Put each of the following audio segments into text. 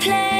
play.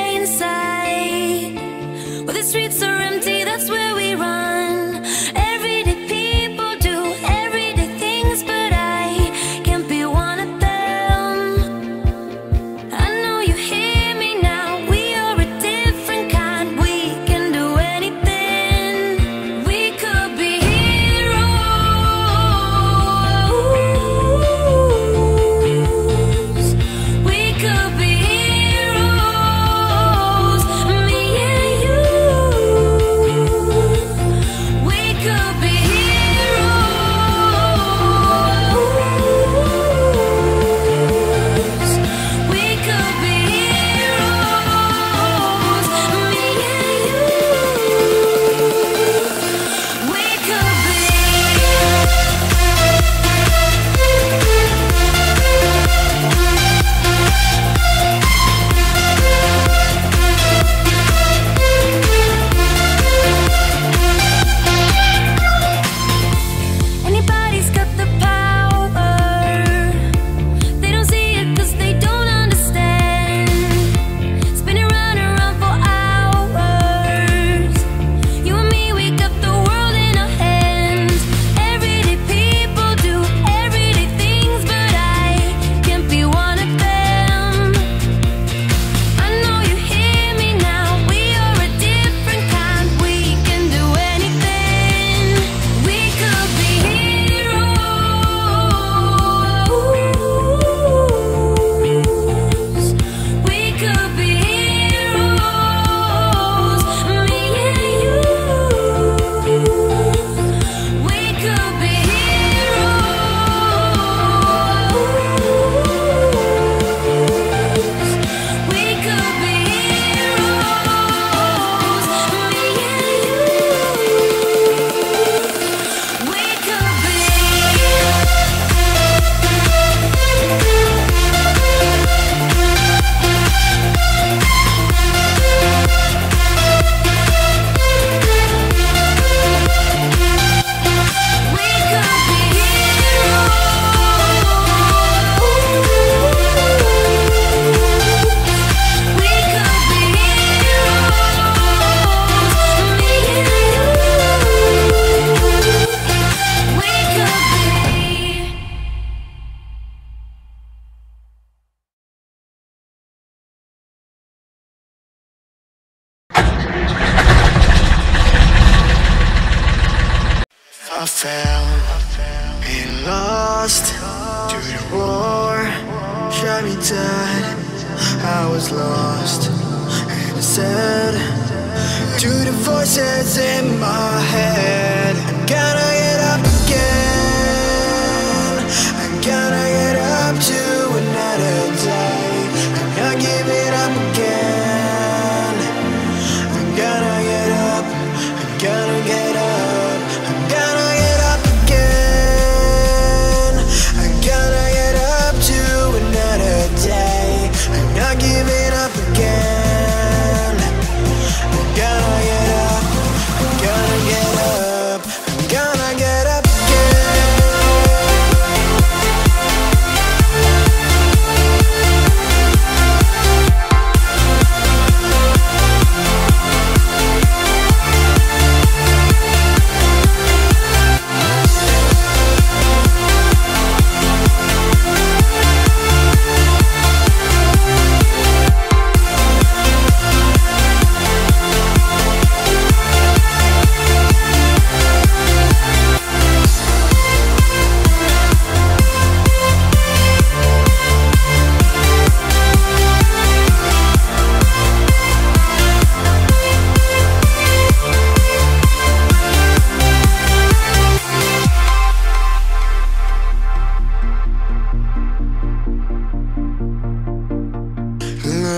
I fell and lost to the war, shot me dead. I was lost and sad to the voices in my head. I gotta get out.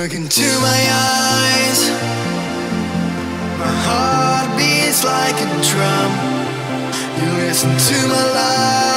Look into my eyes. My heart beats like a drum. You listen to my life.